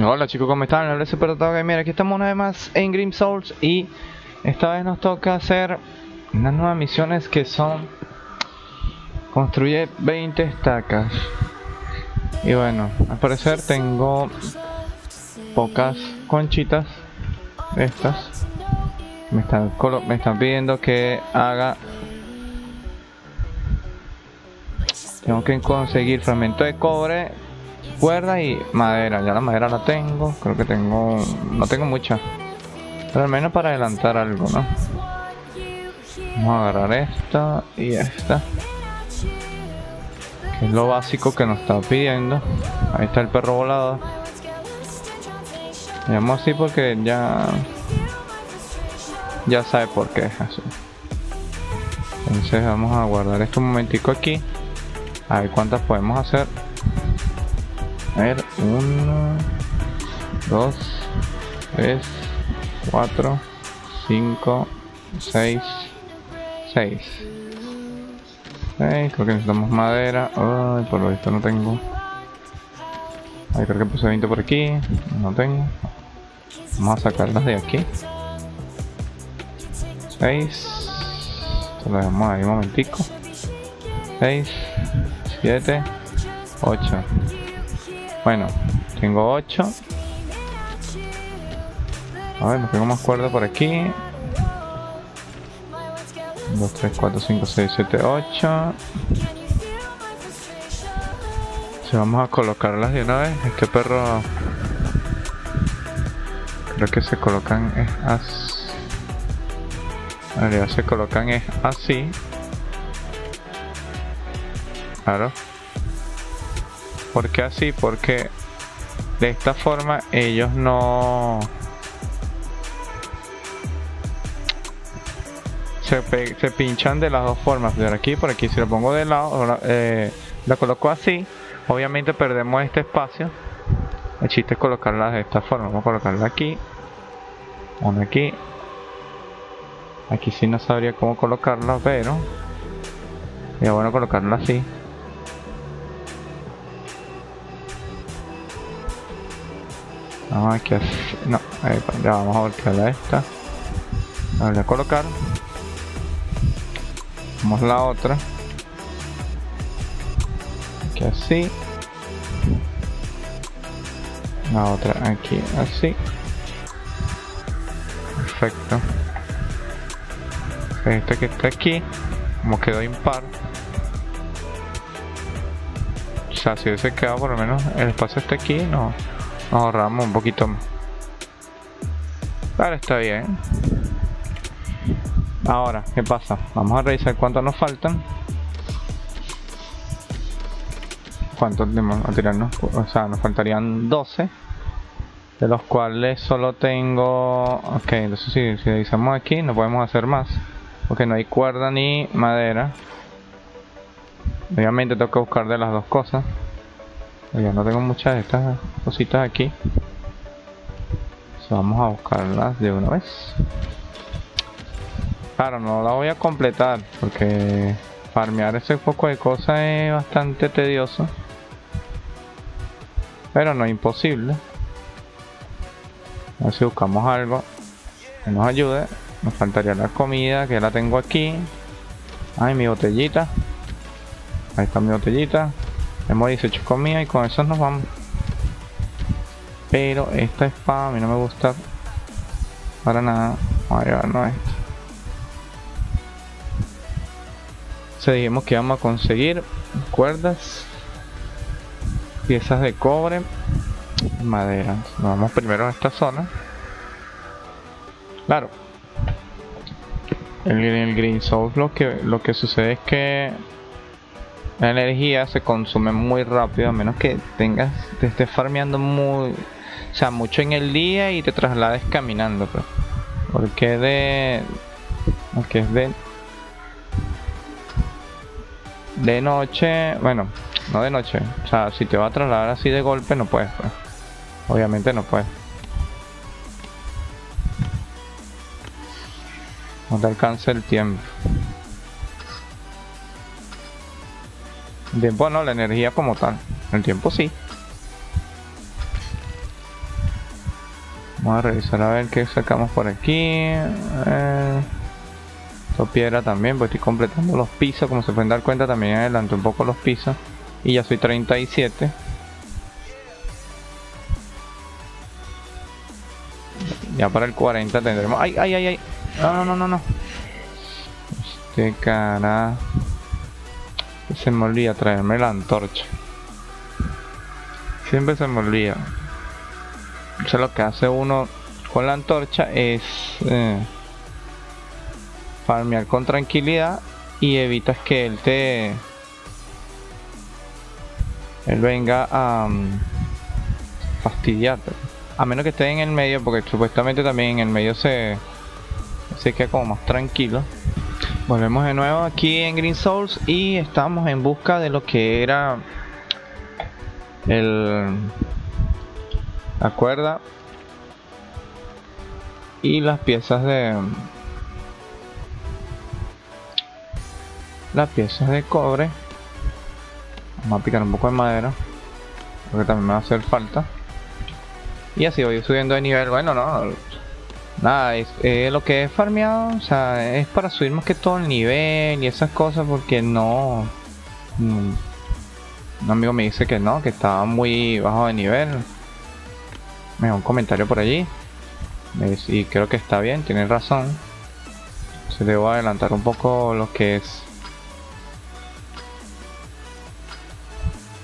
Hola chicos, ¿cómo están? Hola, Super Mira, aquí estamos una vez más en Grim Souls y esta vez nos toca hacer unas nuevas misiones que son construye 20 estacas. Y bueno, al parecer tengo pocas conchitas estas. Me están, me están pidiendo que haga tengo que conseguir fragmento de cobre cuerda y madera. Ya la madera la tengo. Creo que tengo... No tengo mucha. Pero al menos para adelantar algo, ¿no? Vamos a agarrar esta y esta. Que es lo básico que nos está pidiendo. Ahí está el perro volado. Llamo así porque ya... Ya sabe por qué es así. Entonces vamos a guardar esto un momentico aquí. A ver cuántas podemos hacer. Ver, 1, 2, 3, 4, 5, 6, 6. creo que necesitamos madera. Ay, por lo visto no tengo. Ay, creo que puse 20 por aquí. No tengo. Vamos a sacarlas de aquí. 6. Esto lo dejamos ahí un momentico. 6, 7, 8. Bueno, tengo 8. A ver, no tengo más cuerda por aquí. 2, 3, 4, 5, 6, 7, 8. Si vamos a colocarlas de una vez, este perro creo que se colocan es así. En realidad se colocan es así. Claro. ¿Por qué así? Porque de esta forma ellos no... Se, pinchan de las dos formas, de aquí por aquí. Si lo pongo de lado, eh, la coloco así, obviamente perdemos este espacio. El chiste es colocarla de esta forma. Vamos a colocarla aquí, una aquí. Aquí sí no sabría cómo colocarla, pero es bueno colocarla así. Vamos aquí a... No, ahí, ya vamos a voltear a esta. Voy a colocar. Vamos la otra. Aquí así. La otra aquí así. Perfecto. Este que está aquí, como quedó impar. O sea, si hubiese quedado por lo menos el espacio está aquí, no ahorramos un poquito más. Vale, está bien. Ahora, ¿qué pasa? Vamos a revisar cuántos nos faltan. ¿Cuántos tenemos a tirarnos? O sea, nos faltarían 12. De los cuales solo tengo... Ok, entonces si, si revisamos aquí no podemos hacer más. Porque no hay cuerda ni madera. Obviamente tengo que buscar de las dos cosas. Ya no tengo muchas de estas cositas aquí. vamos a buscarlas de una vez. Claro, no la voy a completar porque farmear ese poco de cosas es bastante tedioso. Pero no es imposible. A ver si buscamos algo que nos ayude. Nos faltaría la comida que la tengo aquí. Ay, mi botellita. Ahí está mi botellita. Hemos 18 comida y con eso nos vamos. Pero esta espada a mí no me gusta para nada. Vamos a llevarnos esto. Se dijimos que vamos a conseguir cuerdas, piezas de cobre, madera. Nos vamos primero a esta zona. Claro. En el, Green Soul lo que, lo que sucede es que la energía se consume muy rápido a menos que tengas te estés farmeando muy o sea mucho en el día y te traslades caminando pues. porque de porque es de de noche bueno no de noche o sea si te va a trasladar así de golpe no puedes pues. obviamente no puedes no te alcanza el tiempo El tiempo no, la energía como tal. El tiempo sí. Vamos a revisar a ver qué sacamos por aquí. Eh, esto piedra también, pues estoy completando los pisos. Como se pueden dar cuenta, también adelanto un poco los pisos. Y ya soy 37. Ya para el 40 tendremos... ¡Ay, ay, ay, ay! No, no, no, no, no. Este cara... Se me olvida traerme la antorcha. Siempre se me olvida. O sea, lo que hace uno con la antorcha es eh, farmear con tranquilidad y evitas que él te él venga a um, fastidiarte a menos que esté en el medio porque supuestamente también en el medio se se queda como más tranquilo volvemos de nuevo aquí en Green Souls y estamos en busca de lo que era el la cuerda y las piezas de las piezas de cobre. Vamos a picar un poco de madera porque también me va a hacer falta. Y así voy subiendo de nivel. Bueno no nada es lo que he farmeado o sea es para subir más que todo el nivel y esas cosas porque no mm, un amigo me dice que no que estaba muy bajo de nivel me un comentario por allí. Y creo que está bien, tiene razón. Se debo adelantar un poco lo que es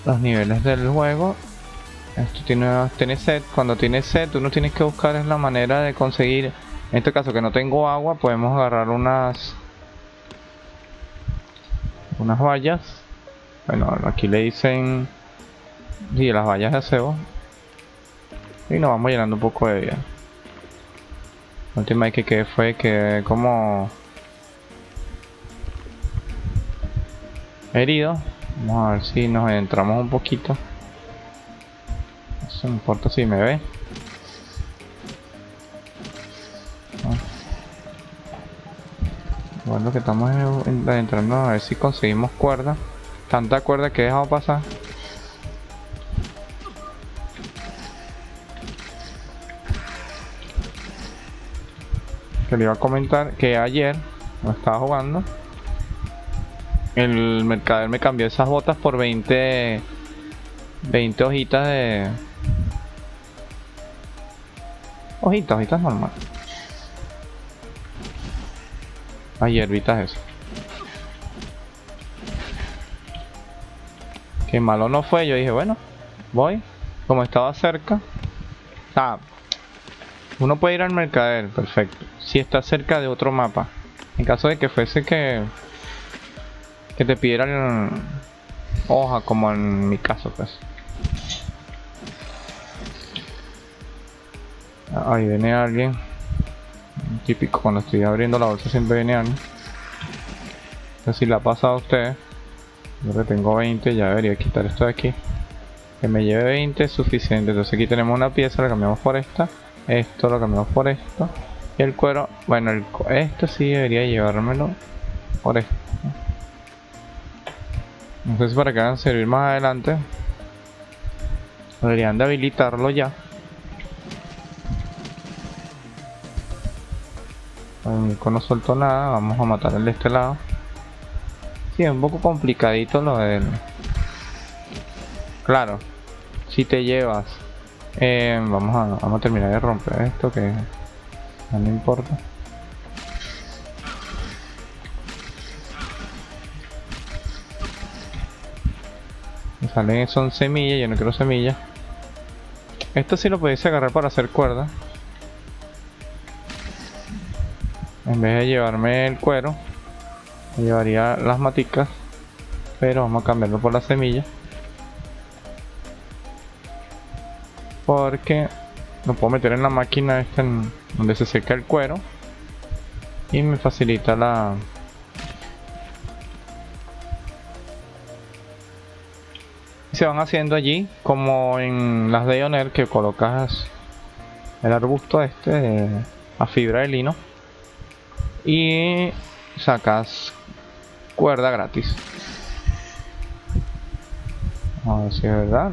los niveles del juego. Esto tiene, tiene. Cuando tiene set, uno tienes que buscar es la manera de conseguir. En este caso que no tengo agua, podemos agarrar unas unas vallas. Bueno, aquí le dicen sí, las vallas de acebo y nos vamos llenando un poco de vida. La última vez que quedé fue que como herido. Vamos a ver si nos entramos un poquito. No importa si me ve. Bueno, que estamos entrando a ver si conseguimos cuerda. Tanta cuerda que he dejado pasar. le iba a comentar que ayer, no estaba jugando, el mercader me cambió esas botas por 20 20 hojitas de hojitas, hojitas normal hay hierbitas eso que malo no fue, yo dije bueno voy, como estaba cerca ah, uno puede ir al mercader, perfecto. Si está cerca de otro mapa. En caso de que fuese que que te pidieran hoja como en mi caso pues. Ahí viene alguien. Típico cuando estoy abriendo la bolsa siempre viene alguien. Sé si la pasa a usted. Yo que tengo 20, ya debería quitar esto de aquí. Que me lleve 20 es suficiente. Entonces aquí tenemos una pieza, la cambiamos por esta. Esto lo cambiamos por esto. Y el cuero, bueno, el, esto sí debería llevármelo por esto. No sé si para que van a servir más adelante. Deberían de habilitarlo ya. El no soltó nada, vamos a matar el de este lado. Sí, es un poco complicadito lo del... Claro, si te llevas eh, vamos, a, vamos a terminar de romper esto que no importa. Me salen son semillas, yo no quiero semillas. Esto sí lo podéis agarrar para hacer cuerda. En vez de llevarme el cuero, llevaría las maticas. Pero vamos a cambiarlo por las semillas. porque lo puedo meter en la máquina esta en donde se seca el cuero y me facilita la se van haciendo allí como en las de Ioner que colocas el arbusto este a fibra de lino y sacas cuerda gratis. A ver si es verdad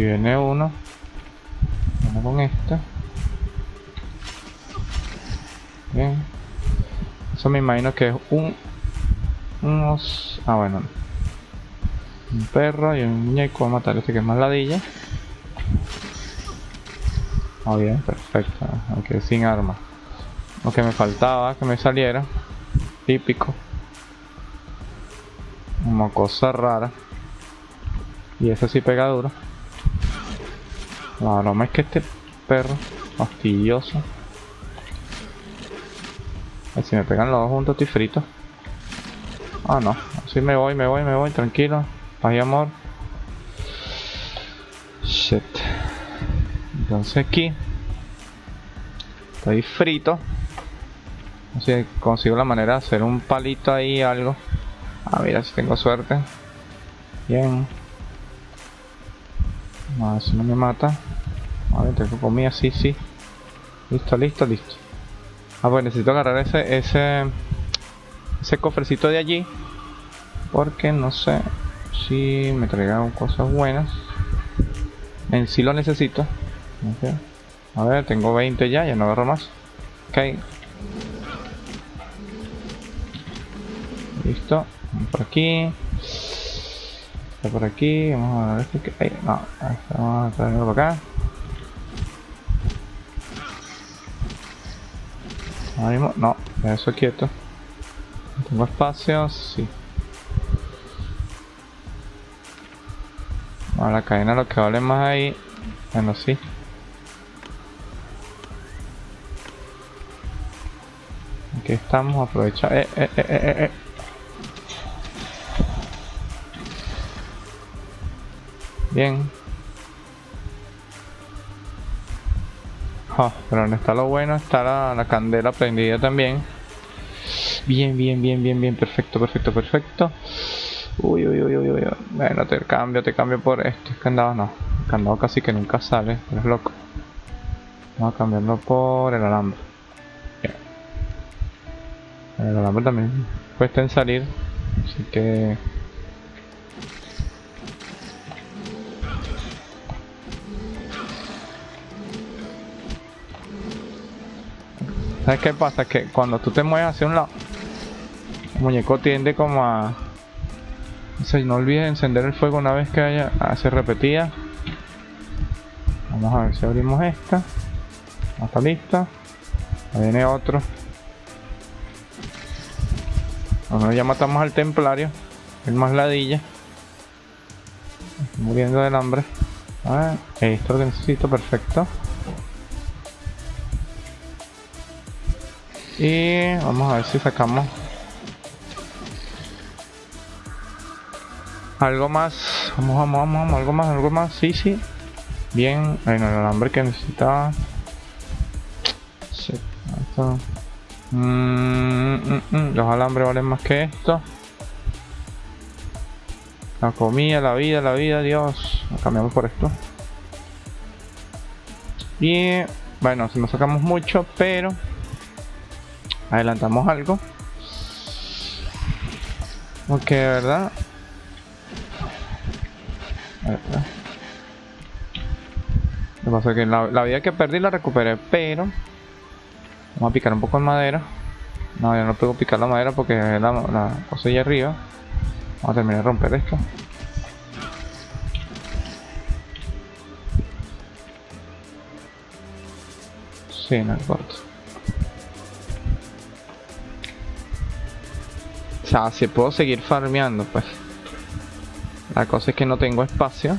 Aquí viene uno. Vamos con este. Bien. Eso me imagino que es un... Unos... Ah, bueno. Un perro y un muñeco. Voy a matar este que es más ladilla. Ah, bien, perfecto. Aunque sin arma. Lo que me faltaba que me saliera. Típico. Como cosa rara. Y ese sí pega duro. La broma es que este perro fastidioso. A si me pegan los dos juntos estoy frito. Ah no, así me voy, me voy, me voy, tranquilo. Paz y amor. Shit. Entonces aquí. Estoy frito. No sé si consigo la manera de hacer un palito ahí algo. Ah, mira si tengo suerte. Bien. A ver si no me mata. Ver, tengo comida, sí, sí. Listo, listo, listo. Ah, pues necesito agarrar ese, ese, ese cofrecito de allí. Porque no sé si me traigan cosas buenas. En sí lo necesito. A ver, tengo 20 ya, ya no agarro más. Ok. Listo. Por aquí. Por aquí. Vamos a ver este que. Ahí, no. Vamos a traerlo por acá. No, eso quieto. Tengo espacio, sí. Ahora la cadena lo que vale más ahí. Bueno, sí. Aquí estamos, aprovecha. Eh, eh, eh, eh, eh. Bien. pero donde está lo bueno está la, candela prendida también. Bien, bien, bien, bien, bien, perfecto, perfecto, perfecto. Uy, uy, uy, uy, uy. Bueno, te cambio, te cambio por este candado, no. El candado casi que nunca sale, eres loco. Vamos a cambiarlo por el alambre. El alambre también cuesta en salir, así que ¿Sabes qué pasa? Que cuando tú te mueves hacia un lado, el muñeco tiende como a... No olvides encender el fuego una vez que haya... Se repetía. Vamos a ver si abrimos esta. No está lista. Ahí viene otro. Bueno, ya matamos al templario. El más ladilla. Estoy muriendo del hambre. A ver, esto lo necesito, perfecto. Y vamos a ver si sacamos algo más. Vamos, vamos, vamos, algo más, algo más. Sí, sí. Bien. Bueno, el alambre que necesitaba. Sí, mm, mm, mm, Los alambres valen más que esto. La comida, la vida, la vida, Dios. cambiamos por esto. Y bueno, si no sacamos mucho, pero adelantamos algo. Porque de verdad lo que pasa es que la, vida que perdí la recuperé pero vamos a picar un poco de madera. No ya no puedo picar la madera porque la, la cosa allá arriba. Vamos a terminar de romper esto. Sí, no importa sea, si puedo seguir farmeando, pues. La cosa es que no tengo espacio.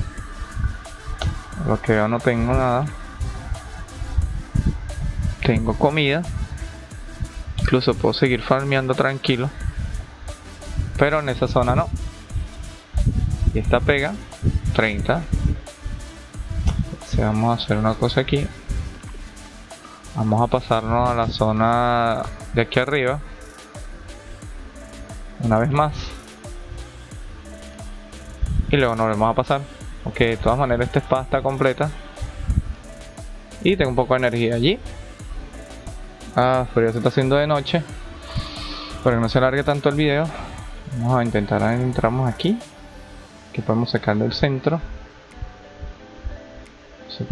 Lo que veo no tengo nada. Tengo comida. Incluso puedo seguir farmeando tranquilo. Pero en esa zona no. Y esta pega 30. Entonces vamos a hacer una cosa aquí. Vamos a pasarnos a la zona de aquí arriba una vez más y luego nos volvemos a pasar ok de todas maneras esta espada está completa y tengo un poco de energía allí ah pero ya se está haciendo de noche para que no se alargue tanto el video vamos a intentar entramos aquí que podemos sacar del centro.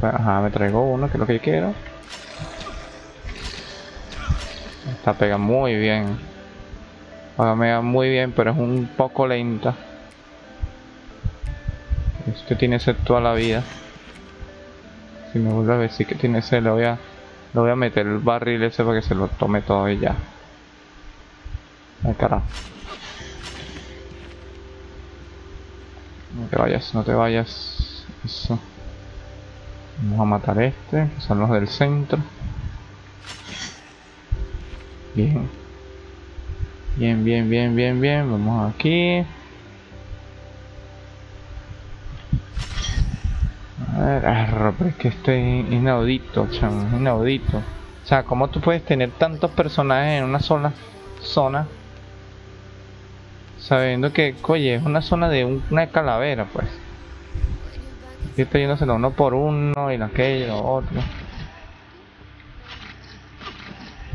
Ajá, me traigo uno, que es lo que yo quiero. Esta pega muy bien. Da muy bien, pero es un poco lenta. Este tiene sed toda la vida. Si me vuelve a decir que tiene sed, le voy a, le voy a meter el barril ese para que se lo tome todo y ya. Ay, carajo. No te vayas, no te vayas. Eso. Vamos a matar a este, que son los del centro. Bien. Bien, bien, bien, bien, bien. Vamos aquí. A ver, arro, pero es que este es inaudito, chamo, es inaudito. O sea, ¿cómo tú puedes tener tantos personajes en una sola zona? Sabiendo que, oye, es una zona de una calavera, pues. Aquí está yéndoselo uno por uno y aquello, otro.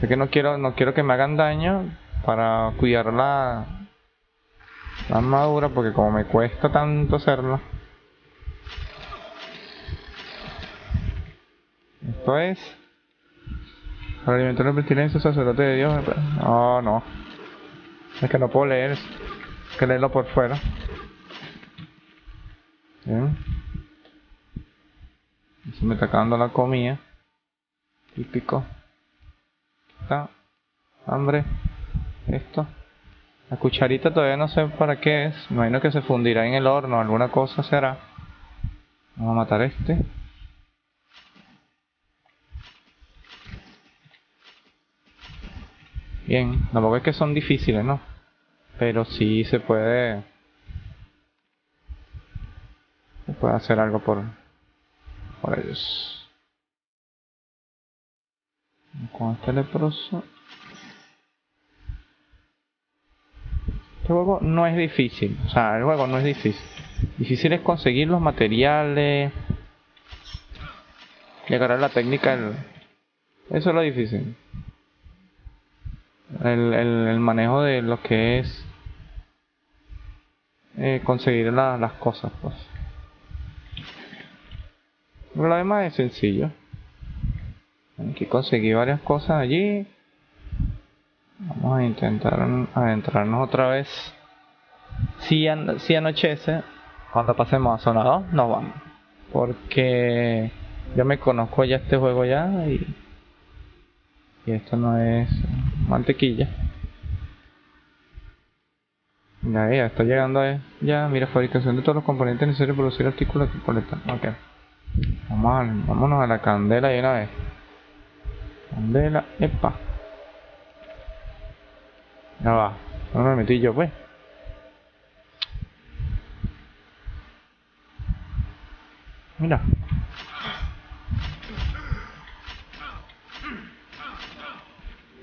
Es que no quiero, no quiero que me hagan daño para cuidar la, la armadura porque como me cuesta tanto hacerlo. Esto es para alimentar la pertinencia sacerdote de Dios. No, no. Es que no puedo leer. Que leerlo por fuera. Se me está acabando la comida. Típico. Está. Hambre. Esto. La cucharita todavía no sé para qué es. Me imagino que se fundirá en el horno. Alguna cosa será. Vamos a matar este. Bien, tampoco es que son difíciles, ¿no? Pero sí se puede... Se puede hacer algo por, por ellos. Con este leproso... Este juego no es difícil, o sea, el juego no es difícil. Difícil es conseguir los materiales, llegar a la técnica, eso es lo difícil. El, el, manejo de lo que es eh, conseguir las cosas pues. Lo demás es sencillo. Hay que conseguir varias cosas allí vamos a intentar adentrarnos otra vez. Si, si anochece cuando pasemos a zona 2 nos vamos. Porque yo me conozco ya este juego ya y y esto no es mantequilla. Ya, ya está llegando a ya mira fabricación de todos los componentes necesarios para producir artículos que colectan ok. Vamos a, vámonos a la candela y una vez. Candela epa ya va no me metí yo pues mira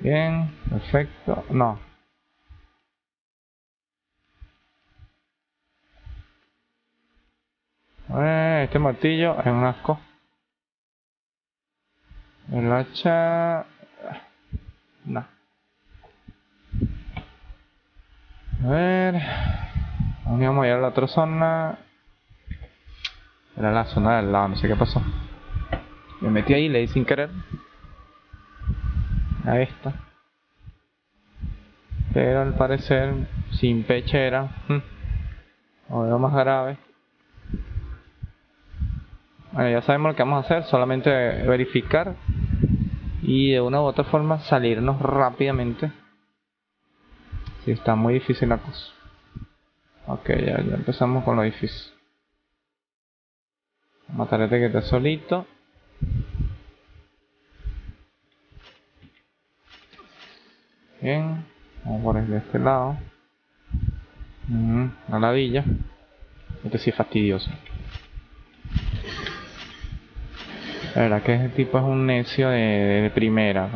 Bien, perfecto. No. este martillo es un asco. El hacha... No. A ver... Vamos a ir a la otra zona. Era la zona del lado, no sé qué pasó. Me metí ahí, le di sin querer. A esta pero al parecer sin pechera. O lo más grave. Bueno ya sabemos lo que vamos a hacer solamente verificar y de una u otra forma salirnos rápidamente si está muy difícil la cosa ok ya, empezamos con lo difícil matar este que está solito Bien, vamos por de este lado. la ladilla. Este sí es fastidioso. La verdad que ese tipo es un necio de, primera.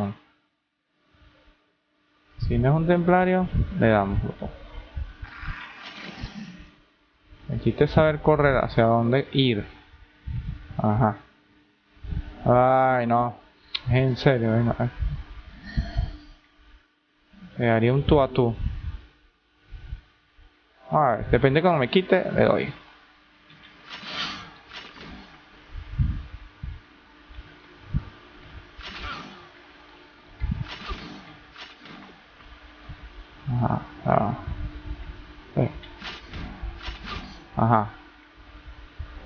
Si no es un templario, le damos. El chiste saber correr hacia dónde ir. Ajá. Ay, no. En serio, no. Le un tú a tú. A depende cuando me quite, le doy. Ajá. Ah. Eh. Ajá.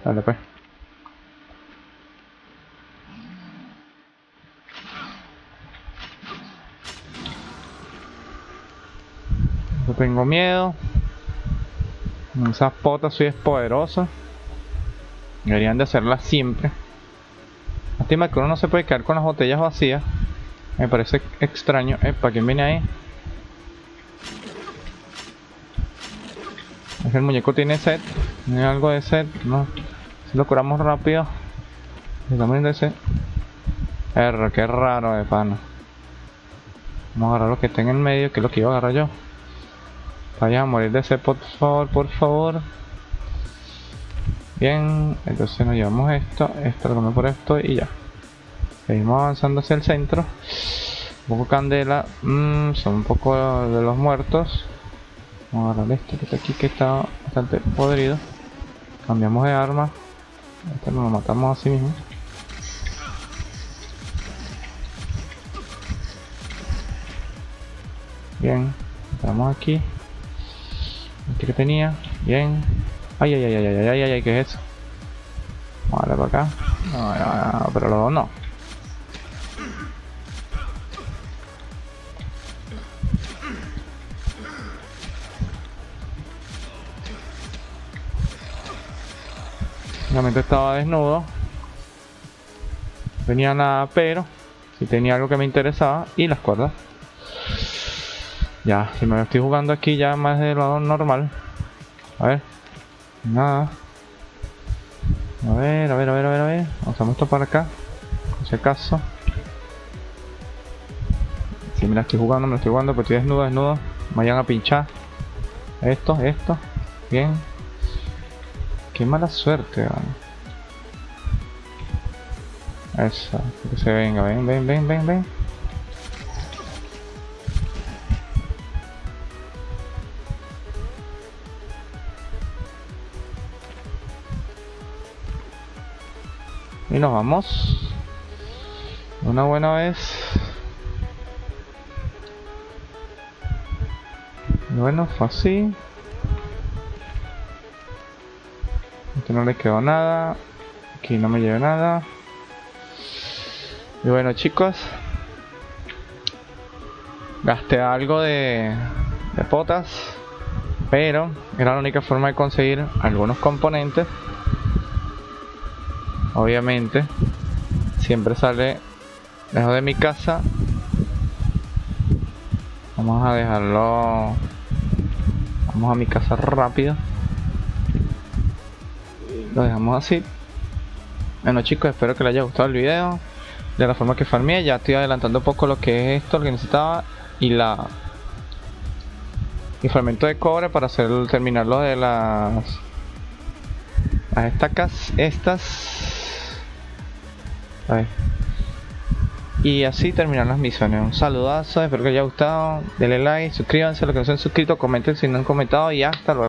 Dale pues. No tengo miedo. Esas potas soy es poderosa. Deberían de hacerlas siempre. Lástima que uno no se puede quedar con las botellas vacías. Me parece extraño. Epa, ¿quién viene ahí? El muñeco tiene set. Tiene algo de set. No. Si lo curamos rápido. Estamos de set. R, qué raro de pana. Vamos a agarrar lo que está en el medio, que es lo que iba a agarrar yo. Vaya a morir de set, por favor, por favor. Bien, entonces nos llevamos esto, esto lo tomamos por esto y ya. Seguimos avanzando hacia el centro. Un poco candela, mmm, son un poco de los muertos. Vamos a agarrar este que está aquí que está bastante podrido. Cambiamos de arma. Este nos lo matamos así mismo. Bien, estamos aquí. Este que tenía. Bien. Ay, ay, ay, ay, ay, ay, ay, ¿qué es eso? Vamos a darle para acá. No, no, no, pero los no. Realmente estaba desnudo. No tenía nada, pero si tenía algo que me interesaba y las cuerdas. Ya, si me estoy jugando aquí ya más de lo normal. A ver. Nada. A ver, a ver, a ver, a ver, a ver. Vamos esto para acá. Por si acaso. Si me la estoy jugando, me la estoy jugando, pero estoy desnudo, desnudo. Me vayan a pinchar. Esto, esto. Bien. Qué mala suerte, Eso, que se venga, ven, ven, ven, ven, ven. Y nos vamos. Una buena vez. Bueno, fue así. No le quedó nada. Aquí no me lleva nada. Y bueno chicos. Gasté algo de, de potas. Pero era la única forma de conseguir algunos componentes obviamente siempre sale lejos de mi casa vamos a dejarlo vamos a mi casa rápido lo dejamos así bueno chicos espero que les haya gustado el video de la forma que farmé ya estoy adelantando un poco lo que es esto lo que necesitaba y la y fragmento de cobre para hacer terminar lo de las las estacas estas y así terminan las misiones. Un saludazo, espero que les haya gustado. Denle like, suscríbanse a los que no se han suscrito, comenten si no han comentado y hasta luego.